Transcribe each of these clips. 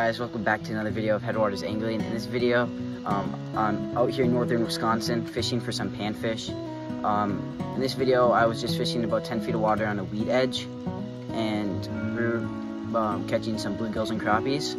Guys, welcome back to another video of Headwaters Angling. In this video, um, I'm out here in northern Wisconsin fishing for some panfish. Um, in this video, I was just fishing about 10 feet of water on a weed edge, and we were um, catching some bluegills and crappies,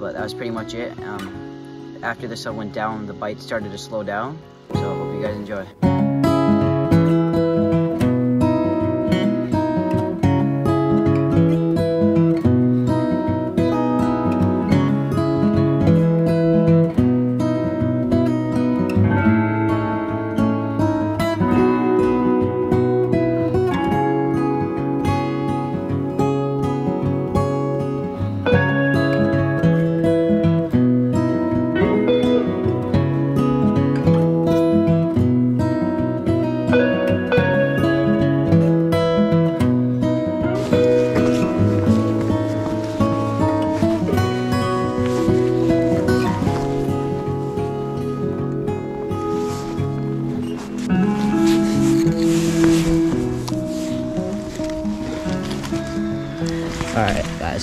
but that was pretty much it. Um, after the sun went down, the bite started to slow down, so I hope you guys enjoy.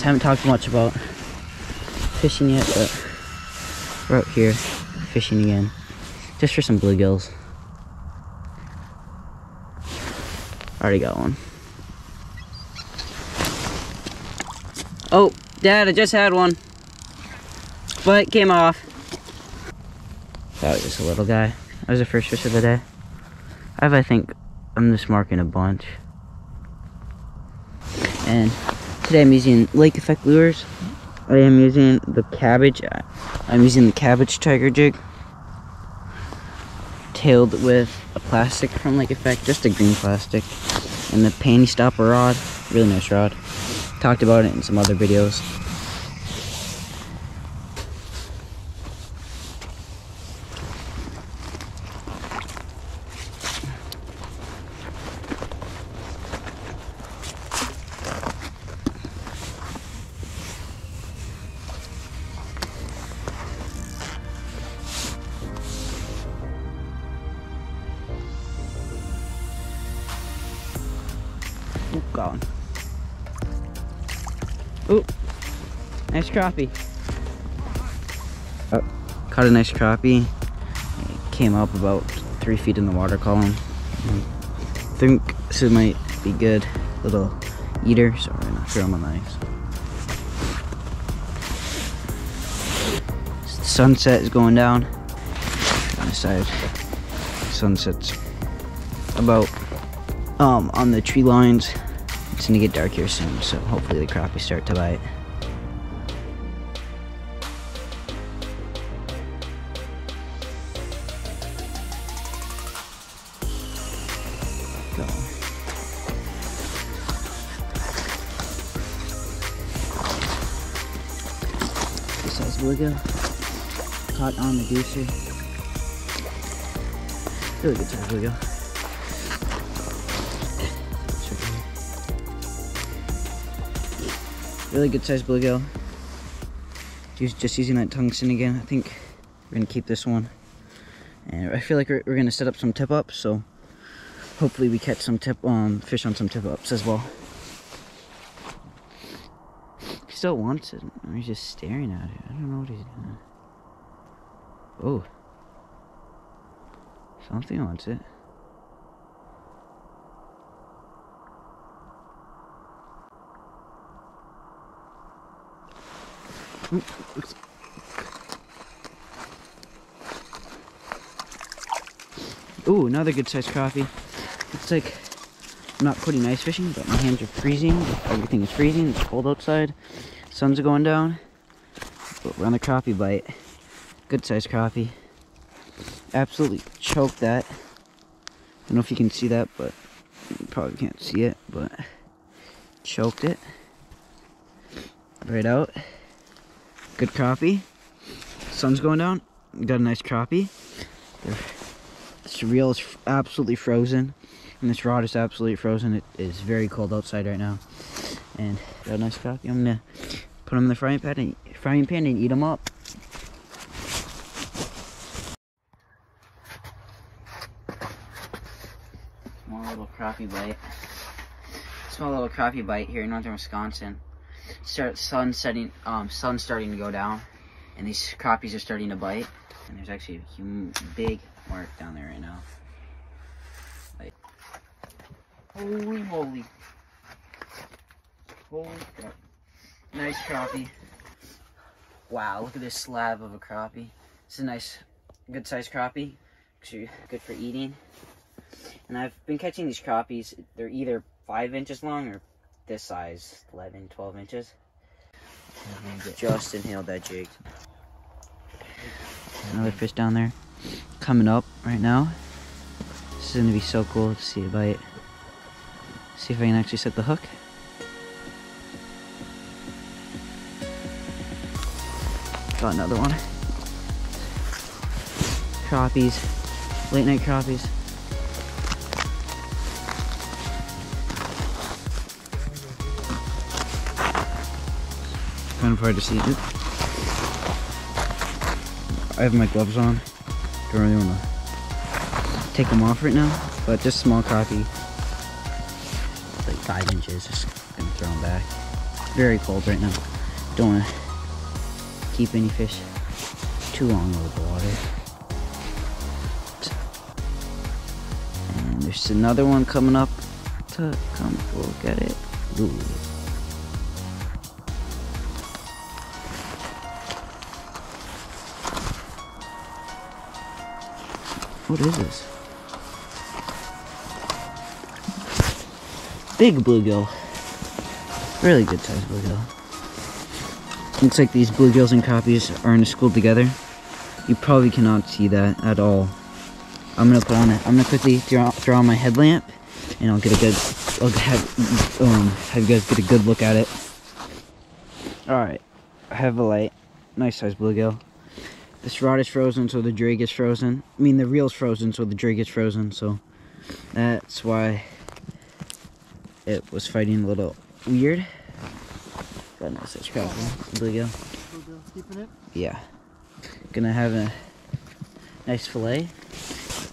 Guys, haven't talked much about fishing yet, but we're out here fishing again. Just for some bluegills. Already got one. Oh, Dad, I just had one. But it came off. That was just a little guy. That was the first fish of the day. I have, I think, I'm just marking a bunch. And Today I'm using Lake Effect lures. I am using the cabbage. Uh, I'm using the cabbage tiger jig. Tailed with a plastic from Lake Effect, just a green plastic. And the panty stopper rod. Really nice rod. Talked about it in some other videos. Gone. Ooh, nice crappie. Oh, caught a nice crappie. It came up about three feet in the water column. I think this might be good. Little eater, so gonna throw him on the ice. Sunset is going down on the side. Sunset's about um, on the tree lines. It's gonna get dark here soon, so hopefully the crappie start to bite. Go. This bluegill caught on the gooser. Really good size bluegill. Really good sized bluegill. Just, just using that tungsten again. I think we're gonna keep this one. And I feel like we're, we're gonna set up some tip ups, so hopefully we catch some tip um fish on some tip ups as well. He still wants it. He's just staring at it. I don't know what he's doing. Oh. Something wants it. Ooh, another good sized crappie. It's like I'm not putting ice fishing, but my hands are freezing. Everything is freezing. It's cold outside. Sun's going down. But we're on the crappie bite. Good sized crappie. Absolutely choked that. I don't know if you can see that, but you probably can't see it, but choked it. Right out. Good crappie. Sun's going down. Got a nice crappie. This reel is absolutely frozen. And this rod is absolutely frozen. It is very cold outside right now. And got a nice crappie. I'm gonna put them in the frying pan and, frying pan and eat them up. Small little crappie bite. Small little crappie bite here in northern Wisconsin. Start sun setting, um, sun starting to go down, and these crappies are starting to bite. And there's actually a big mark down there right now. Like, holy moly! Holy crap! Nice crappie. Wow, look at this slab of a crappie. It's a nice, good sized crappie. Good for eating. And I've been catching these crappies. They're either five inches long or this size, 11, 12 inches. Just inhaled that jig. Another fish down there coming up right now. This is gonna be so cool to see a bite. See if I can actually set the hook. Got another one. Crappies, late night crappies. It. I have my gloves on. Don't really want to take them off right now, but just small crappie, like five inches. Just gonna throw them back. Very cold right now. Don't want to keep any fish too long over the water. And there's another one coming up to come. We'll get it. Ooh. What is this? Big bluegill. Really good sized bluegill. Looks like these bluegills and crappies are in a school together. You probably cannot see that at all. I'm gonna put on it. I'm gonna quickly draw, draw on my headlamp, and I'll get a good. I'll have um have you guys get a good look at it. All right, I have a light. Nice size bluegill. This rod is frozen, so the drag is frozen. I mean, the reel's frozen, so the drag is frozen, so that's why it was fighting a little weird. Got no such problem. Bluegill. Keeping it? Yeah. Gonna have a nice fillet.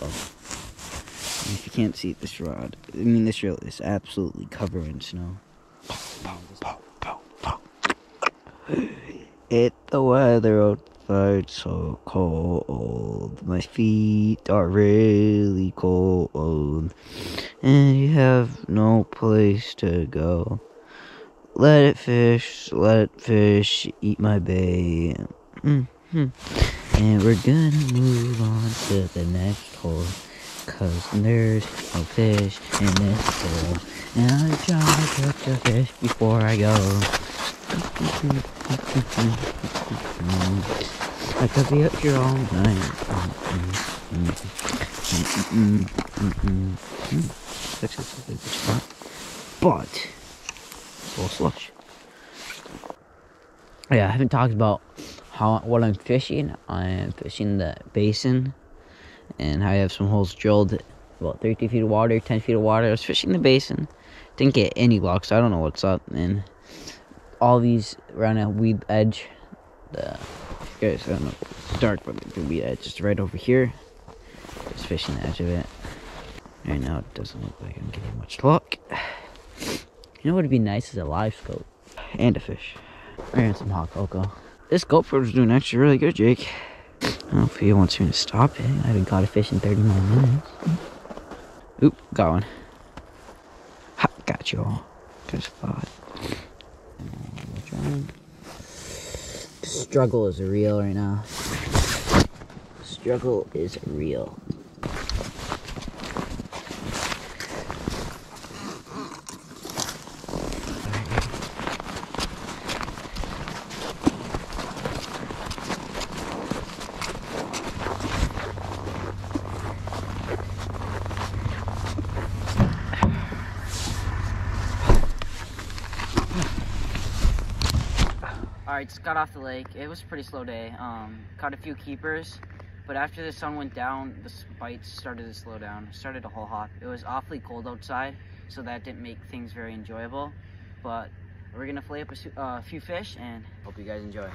Well, if you can't see this rod, I mean, this reel is absolutely covered in snow. It the weather outside so cold. My feet are really cold. And you have no place to go. Let it fish, let it fish, eat my bait. Mm -hmm. And we're gonna move on to the next hole. Cause there's no fish in this hole. And I'm trying to catch a fish before I go. I could be up here all night. But, full slush. Yeah, I haven't talked about how what I'm fishing. I am fishing the basin, and I have some holes drilled about 30 feet of water, 10 feet of water. I was fishing the basin, didn't get any blocks. I don't know what's up, and all these around a weed edge. The guys, I don't know, it's dark, but the weed edge is right over here. Just fishing the edge of it. Right now, it doesn't look like I'm getting much luck. You know what would be nice is a LiveScope and a fish. And some hot cocoa. This GoPro is doing actually really good, Jake. I don't know if he wants me to stop it. I haven't caught a fish in 30 more minutes. Oop, got one. Ha, got you all. Good spot. Struggle is real right now. Struggle is real. Alright, just got off the lake. It was a pretty slow day. Um, caught a few keepers, but after the sun went down, the bites started to slow down. Started to hole hop. It was awfully cold outside, so that didn't make things very enjoyable. But we're gonna flay up a uh, few fish and hope you guys enjoy.